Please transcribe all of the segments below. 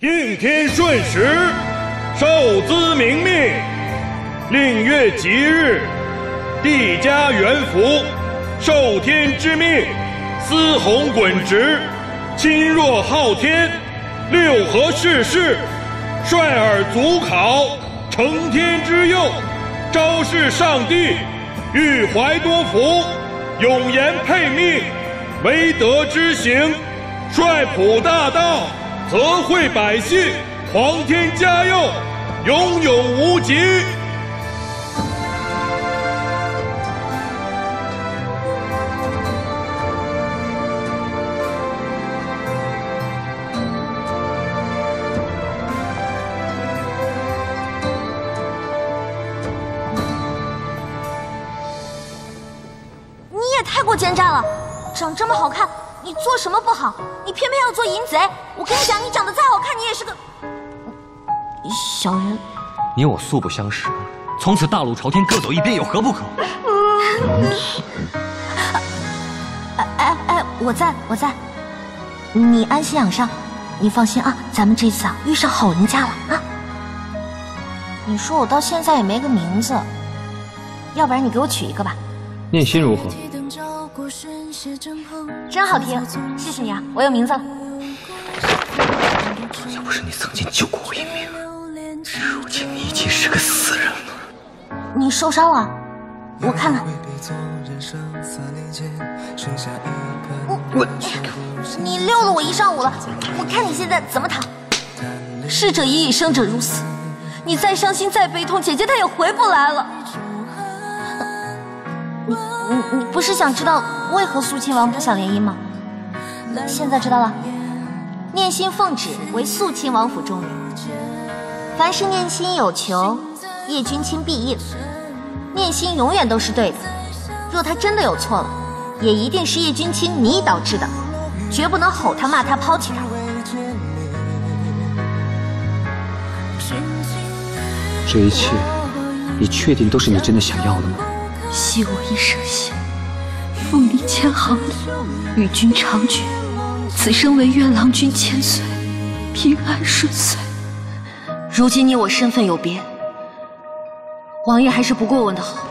应天顺时，受兹明命，令月吉日，帝家元福，受天之命，司鸿滚直，亲若昊天，六合世事，率尔祖考，承天之佑，昭示上帝，欲怀多福，永言配命，唯德之行，率普大道。泽惠百姓，皇天嘉佑，永永无极。你也太过奸诈了，长这么好看。你做什么不好？你偏偏要做淫贼！我跟你讲，你长得再好看，你也是个小人。你我素不相识，从此大路朝天，各走一边，有何不可？哎哎哎，我在我在，你安心养伤，你放心啊，咱们这次啊遇上好人家了啊。你说我到现在也没个名字，要不然你给我取一个吧。念心如何？真好听，谢谢你啊，我有名字了。要不是你曾经救过我一命，如今你已经是个死人了。你受伤了？我看看。我我，你溜了我一上午了，我看你现在怎么躺。逝者已矣，生者如死。你再伤心再悲痛，姐姐她也回不来了。你你不是想知道？为何肃亲王不想联姻吗？现在知道了。念心奉旨为肃亲王府中人，凡是念心有求，叶君卿必应。念心永远都是对的。若他真的有错了，也一定是叶君卿你导致的，绝不能吼他骂他抛弃他。这一切，你确定都是你真的想要的吗？惜我一生心。凤离千行里，与君长聚。此生唯愿郎君千岁平安顺遂。如今你我身份有别，王爷还是不过问的好。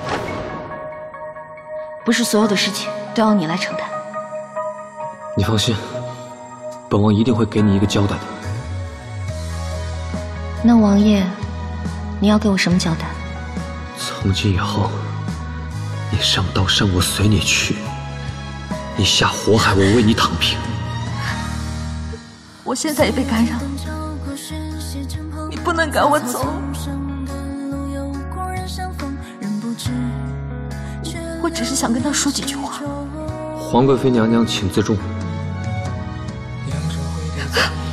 不是所有的事情都要你来承担。你放心，本王一定会给你一个交代的。那王爷，你要给我什么交代？从今以后，你上刀山我随你去。你下火海，我为你躺平。我现在也被感染了，你不能赶我走。我只是想跟他说几句话。皇贵妃娘娘，请自重。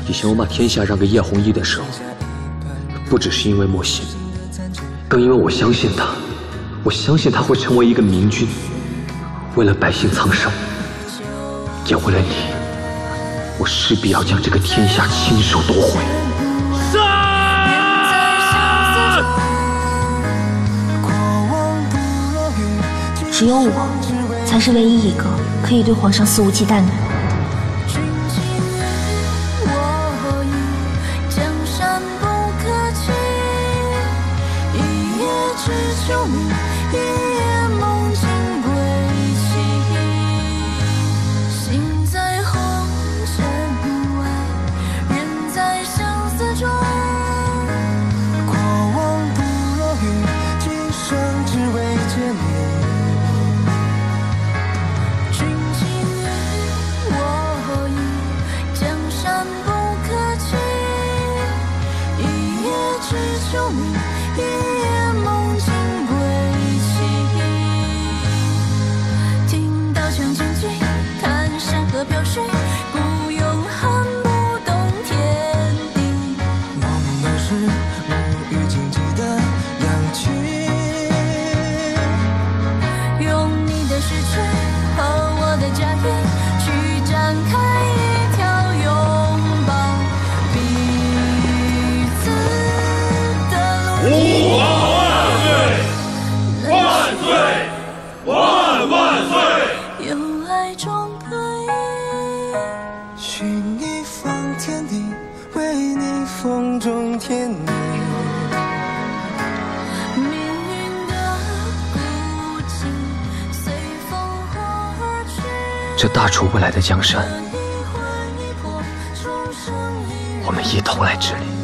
以前我把天下让给叶红衣的时候，不只是因为莫心，更因为我相信他，我相信他会成为一个明君，为了百姓苍生。也为了你，我势必要将这个天下亲手夺回。杀！只有我，才是唯一一个可以对皇上肆无忌惮的人。只求你一夜梦见。吾皇万岁万岁万万岁终方天地为你命运的随风去这大楚未来的江山我们一同来治理。